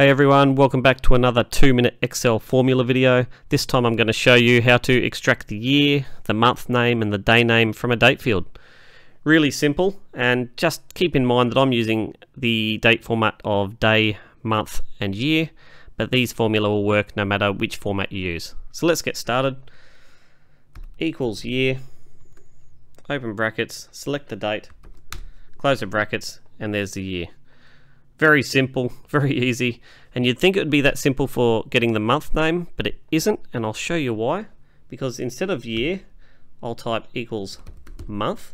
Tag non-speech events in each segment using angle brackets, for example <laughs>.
Hey everyone, welcome back to another 2 minute Excel formula video. This time I'm going to show you how to extract the year, the month name and the day name from a date field. Really simple and just keep in mind that I'm using the date format of day, month and year, but these formula will work no matter which format you use. So let's get started. Equals year, open brackets, select the date, close the brackets and there's the year. Very simple, <laughs> very easy, and you'd think it would be that simple for getting the month name, but it isn't, and I'll show you why. Because instead of year, I'll type equals month,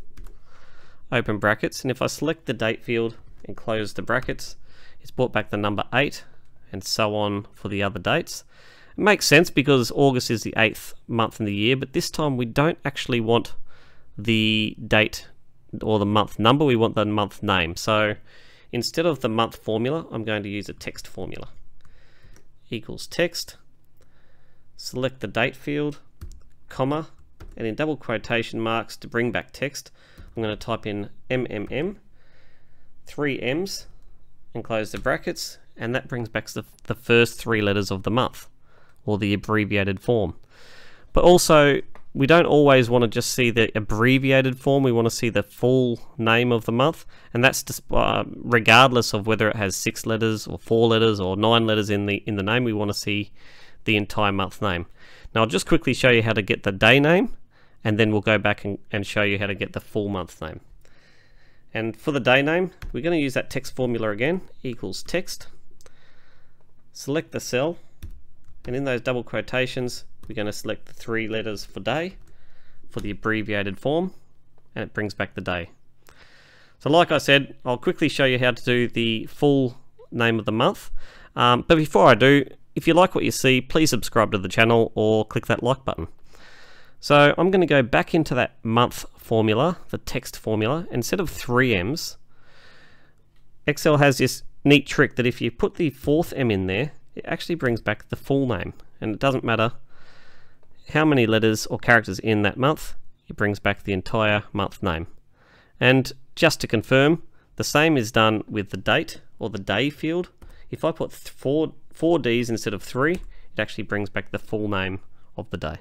open brackets, and if I select the date field and close the brackets, it's brought back the number 8, and so on for the other dates. It makes sense because August is the 8th month in the year, but this time we don't actually want the date or the month number, we want the month name. So Instead of the month formula, I'm going to use a text formula. Equals text, select the date field, comma, and in double quotation marks to bring back text, I'm going to type in MMM, three M's, and close the brackets, and that brings back the, the first three letters of the month, or the abbreviated form. But also, we don't always want to just see the abbreviated form. We want to see the full name of the month, and that's uh, regardless of whether it has six letters or four letters or nine letters in the in the name. We want to see the entire month name. Now I'll just quickly show you how to get the day name, and then we'll go back and, and show you how to get the full month name. And for the day name, we're going to use that text formula again, equals text. Select the cell, and in those double quotations, we're going to select the three letters for day for the abbreviated form and it brings back the day. So like I said, I'll quickly show you how to do the full name of the month. Um, but before I do, if you like what you see, please subscribe to the channel or click that like button. So I'm going to go back into that month formula, the text formula. Instead of 3 M's, Excel has this neat trick that if you put the fourth M in there, it actually brings back the full name. And it doesn't matter how many letters or characters in that month, it brings back the entire month name. And just to confirm, the same is done with the date or the day field. If I put four, four Ds instead of three, it actually brings back the full name of the day.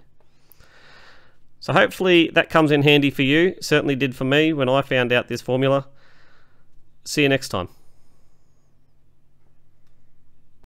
So hopefully that comes in handy for you. Certainly did for me when I found out this formula. See you next time.